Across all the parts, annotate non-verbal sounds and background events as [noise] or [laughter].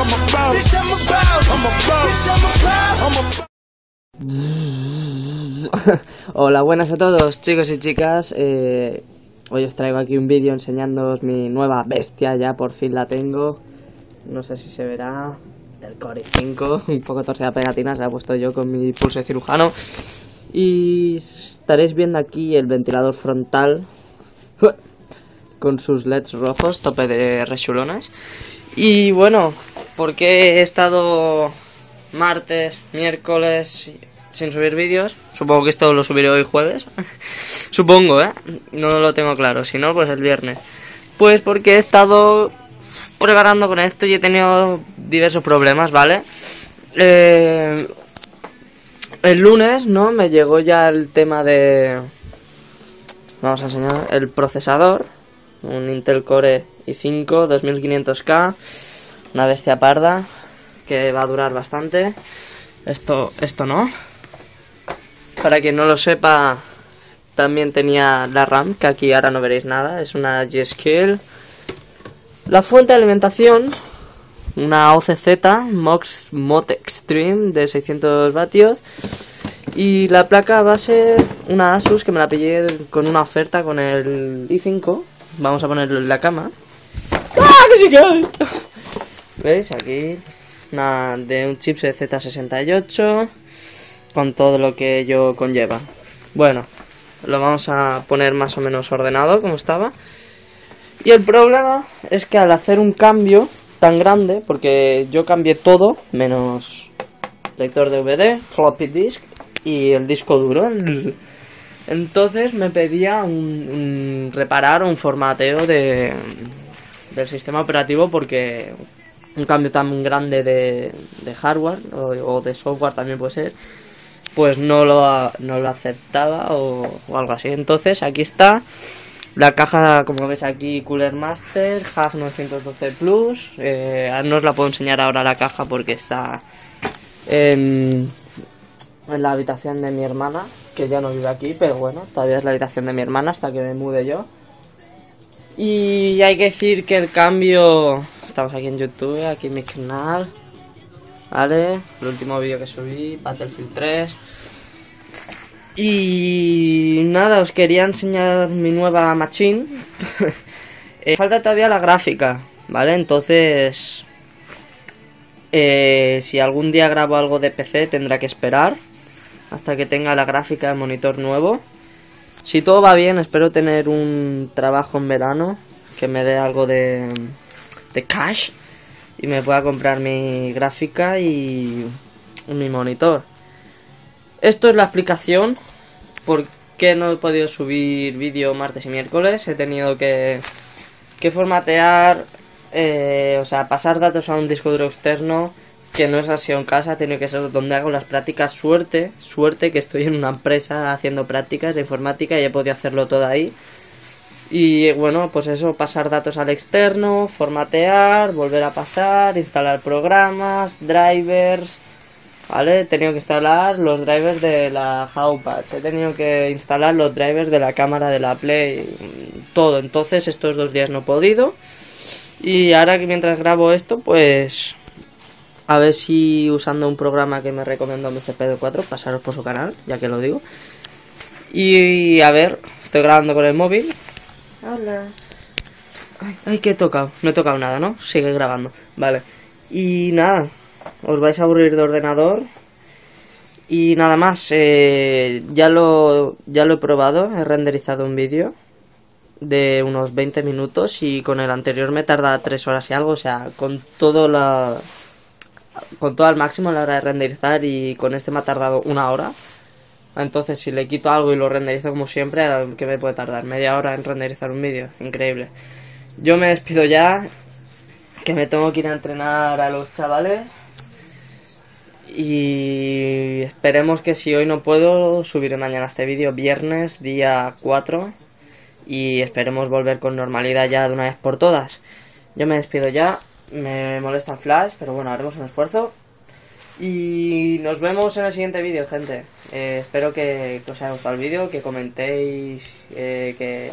I'm about. Bitch, I'm about. I'm about. Bitch, I'm about. I'm about. [laughs] Hola, buenas a todos chicos y chicas. Eh, hoy os traigo aquí un vídeo enseñándoos mi nueva bestia, ya por fin la tengo. No sé si se verá. El Core i5, [laughs] un poco torcida pegatina, se ha puesto yo con mi pulso de cirujano. Y estaréis viendo aquí el ventilador frontal [laughs] con sus LEDs rojos, tope de rechulones. Y bueno, porque he estado martes, miércoles sin subir vídeos. Supongo que esto lo subiré hoy jueves. [laughs] Supongo, ¿eh? No lo tengo claro. Si no, pues el viernes. Pues porque he estado preparando con esto y he tenido diversos problemas, ¿vale? Eh, el lunes, ¿no? Me llegó ya el tema de... Vamos a enseñar el procesador. Un Intel Core i5 2500K. Una bestia parda. Que va a durar bastante. Esto, esto no. Para quien no lo sepa, también tenía la RAM, que aquí ahora no veréis nada. Es una G-Skill. La fuente de alimentación, una OCZ Mox Mod Extreme de 600 vatios. Y la placa base, una Asus que me la pillé con una oferta con el i5. Vamos a ponerlo en la cama. ¡Ah, que sí que hay! ¿Veis? Aquí una de un chipset Z68 con todo lo que ello conlleva. Bueno, lo vamos a poner más o menos ordenado como estaba. Y el problema es que al hacer un cambio tan grande, porque yo cambié todo, menos lector DVD, floppy disk y el disco duro, [laughs] entonces me pedía un reparar un formateo de, del sistema operativo porque un cambio tan grande de, de hardware o, de software también puede ser, pues no lo, no lo aceptaba o, o algo así. Entonces aquí está la caja, como ves aquí, Cooler Master, HAF 912 Plus. Eh, no os la puedo enseñar ahora la caja porque está en, en la habitación de mi hermana, que ya no vive aquí, pero bueno, todavía es la habitación de mi hermana hasta que me mude yo. Y hay que decir que el cambio. Estamos aquí en YouTube, aquí en mi canal. ¿Vale? El último vídeo que subí, Battlefield 3. Y nada, os quería enseñar mi nueva machine. [laughs] Eh, falta todavía la gráfica, ¿vale? Entonces, eh, si algún día grabo algo de PC, tendrá que esperar hasta que tenga la gráfica de monitor nuevo. Si todo va bien, espero tener un trabajo en verano que me dé algo de, de cash y me pueda comprar mi gráfica y mi monitor. Esto es la explicación por qué no he podido subir vídeo martes y miércoles. He tenido que, que formatear, eh, o sea, pasar datos a un disco duro externo que no es así en casa, tiene que ser donde hago las prácticas. Suerte, suerte que estoy en una empresa haciendo prácticas de informática y he podido hacerlo todo ahí. Y bueno, pues eso, pasar datos al externo, formatear, volver a pasar, instalar programas, drivers, ¿vale? He tenido que instalar los drivers de la Howpatch, he tenido que instalar los drivers de la cámara de la Play, todo. Entonces estos dos días no he podido. Y ahora que mientras grabo esto, pues a ver si usando un programa que me recomendó Mr. Pedro 4, pasaros por su canal, ya que lo digo. Y a ver, estoy grabando con el móvil. Ay, que he tocado. No he tocado nada, ¿no? Sigue grabando. Vale. Y nada, os vais a aburrir de ordenador. Y nada más, eh, ya, lo, ya lo he probado, he renderizado un vídeo de unos 20 minutos y con el anterior me tarda 3 horas y algo, o sea, con todo la... Con todo al máximo a la hora de renderizar y con este me ha tardado una hora. Entonces, si le quito algo y lo renderizo como siempre, que me puede tardar? Media hora en renderizar un vídeo. Increíble. Yo me despido ya, que me tengo que ir a entrenar a los chavales. Y esperemos que si hoy no puedo, subiré mañana este vídeo, viernes, día 4. Y esperemos volver con normalidad ya de una vez por todas. Yo me despido ya, me molesta flash, pero bueno, haremos un esfuerzo. Y nos vemos en el siguiente vídeo, gente. Eh, espero que, os haya gustado el vídeo, que comentéis, eh, que,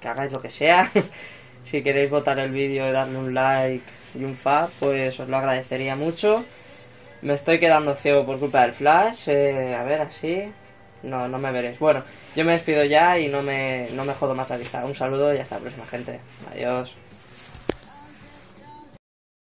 que hagáis lo que sea. [laughs] si queréis votar el vídeo y darle un like, y un fab, pues os lo agradecería mucho. Me estoy quedando ciego por culpa del flash. eh, a ver, así. No, no me veréis. Bueno, yo me despido ya y no me, no me jodo más la vista. Un saludo y hasta la próxima, gente. Adiós.